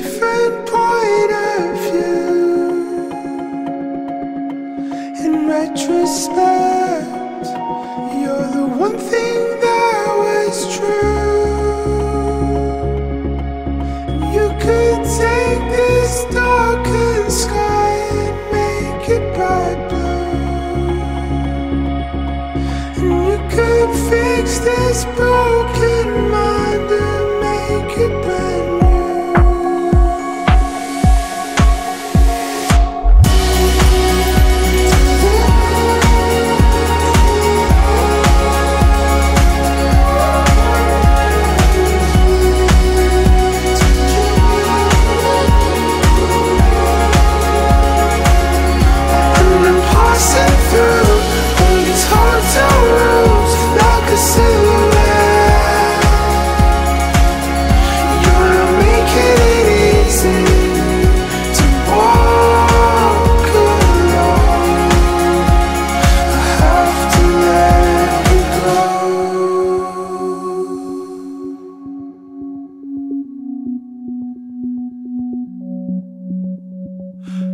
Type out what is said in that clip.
different point of view. In retrospect, you're the one thing that was true. You could take this darkened sky and make it bright blue. And you could fix this broken mind.